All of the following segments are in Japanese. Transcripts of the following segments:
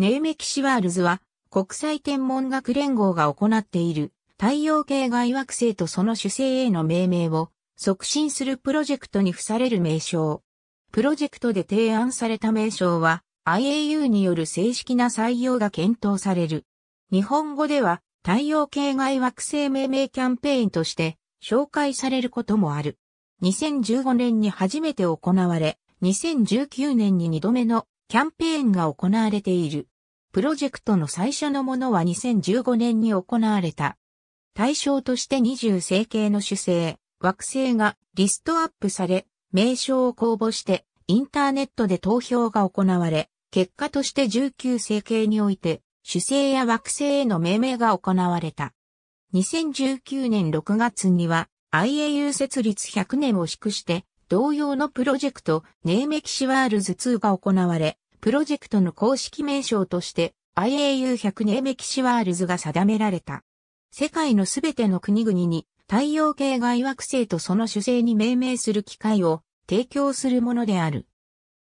ネーメキシワールズは国際天文学連合が行っている太陽系外惑星とその主星への命名を促進するプロジェクトに付される名称。プロジェクトで提案された名称は IAU による正式な採用が検討される。日本語では太陽系外惑星命名キャンペーンとして紹介されることもある。2015年に初めて行われ、2019年に2度目のキャンペーンが行われている。プロジェクトの最初のものは2015年に行われた。対象として20星系の主星、惑星がリストアップされ、名称を公募してインターネットで投票が行われ、結果として19星系において主星や惑星への命名が行われた。2019年6月には IAU 設立100年を祝して同様のプロジェクト NameExoWorlds 2が行われ、プロジェクトの公式名称として IAU100 NameExoWorlds が定められた。世界のすべての国々に太陽系外惑星とその主星に命名する機会を提供するものである。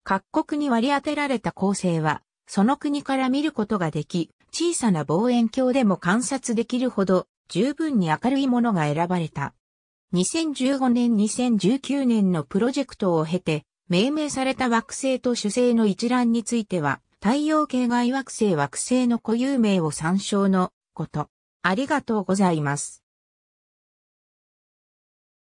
各国に割り当てられた構成はその国から見ることができ、小さな望遠鏡でも観察できるほど十分に明るいものが選ばれた。2015年2019年のプロジェクトを経て、命名された惑星と主星の一覧については、太陽系外惑星惑星の固有名を参照のこと。ありがとうございます。